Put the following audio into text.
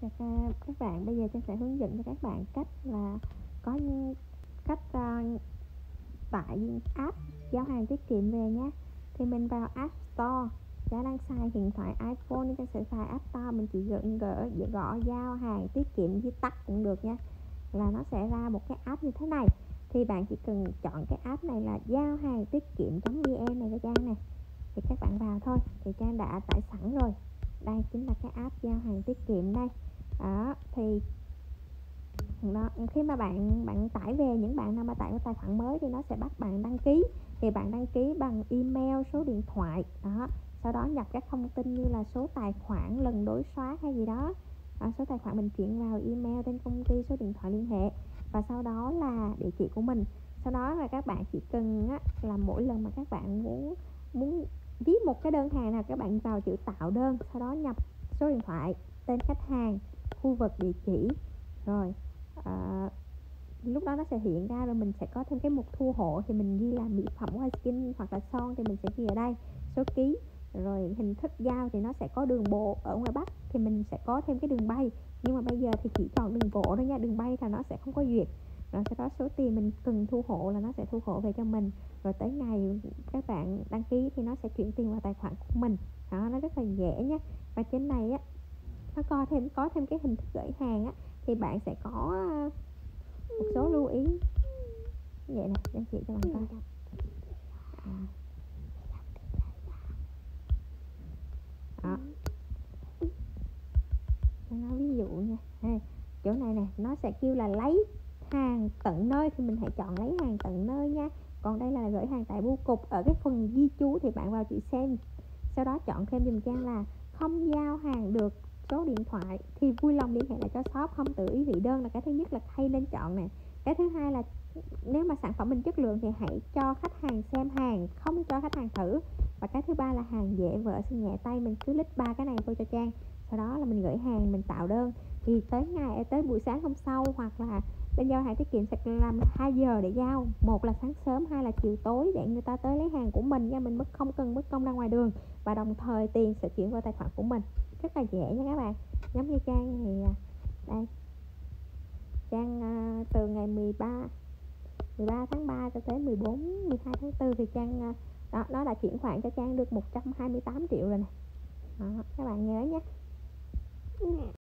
chào các bạn, bây giờ Trang sẽ hướng dẫn cho các bạn cách là có cách uh, tải app giao hàng tiết kiệm về nhé. Thì mình vào App Store Trang đang xài điện thoại iPhone nên Trang sẽ xài App Store. Mình chỉ gỡ, gỡ gõ giao hàng tiết kiệm với tắt cũng được nha. Là nó sẽ ra một cái app như thế này. Thì bạn chỉ cần chọn cái app này là giao hàng tiết kiệm.vn này cho Trang này thì các bạn vào thôi. Thì Trang đã tải sẵn rồi đây chính là cái app giao hàng tiết kiệm đây. Đó thì đó, khi mà bạn bạn tải về những bạn nào mà tải cái tài khoản mới thì nó sẽ bắt bạn đăng ký. Thì bạn đăng ký bằng email số điện thoại đó. Sau đó nhập các thông tin như là số tài khoản lần đối xóa hay gì đó. À, số tài khoản mình chuyển vào email tên công ty số điện thoại liên hệ. Và sau đó là địa chỉ của mình. Sau đó là các bạn chỉ cần á, là mỗi lần mà các bạn muốn muốn viết một cái đơn hàng nào các bạn vào chữ tạo đơn sau đó nhập số điện thoại tên khách hàng khu vực địa chỉ. Rồi à, lúc đó nó sẽ hiện ra rồi mình sẽ có thêm cái mục thu hộ thì mình ghi là mỹ phẩm hay skin hoặc là son thì mình sẽ ghi ở đây số ký. Rồi hình thức giao thì nó sẽ có đường bộ ở ngoài bắc thì mình sẽ có thêm cái đường bay. Nhưng mà bây giờ thì chỉ chọn đường bộ thôi nha đường bay là nó sẽ không có duyệt rồi sau đó số tiền mình cần thu hộ là nó sẽ thu hộ về cho mình. Rồi tới ngày các bạn đăng ký thì nó sẽ chuyển tiền vào tài khoản của mình. Đó nó rất là dễ nhé và trên này á nó có thêm có thêm cái hình thức gửi hàng á thì bạn sẽ có ờ, một số lưu ý. Vậy nè em chị cho bạn coi. À. đó nó ví dụ nha. Hey, chỗ này nè nó sẽ kêu là lấy hàng tận nơi thì mình hãy chọn lấy hàng tận nơi nha. Còn đây là gửi hàng tại bưu cục. Ở cái phần ghi chú thì bạn vào chị xem. Sau đó chọn thêm dùm trang là không giao hàng được số điện thoại. Thì vui lòng liên hệ lại cho shop không tự ý vị đơn là cái thứ nhất là hay nên chọn nè. Cái thứ hai là nếu mà sản phẩm mình chất lượng thì hãy cho khách hàng xem hàng, không cho khách hàng thử. Và cái thứ ba là hàng dễ vỡ, xin nhẹ tay, mình cứ lít ba cái này vô cho trang. Sau đó là mình gửi hàng, mình tạo đơn. Thì tới ngày, tới buổi sáng hôm sau hoặc là bên giao hàng tiết kiệm sẽ làm 2 giờ để giao. Một là sáng sớm hai là chiều tối để người ta tới lấy hàng của mình nha. Mình mất không cần mất công ra ngoài đường và đồng thời tiền sẽ chuyển vào tài khoản của mình. Rất là dễ nha các bạn. Giống như trang thì à, đây. Trang à, từ ngày 13 13 tháng 3 cho tới 14 12 tháng 4 thì trang à, đó nó đã chuyển khoản cho trang được 128 triệu rồi nè. Đó, các bạn nhớ nhé.